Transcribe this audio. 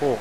오.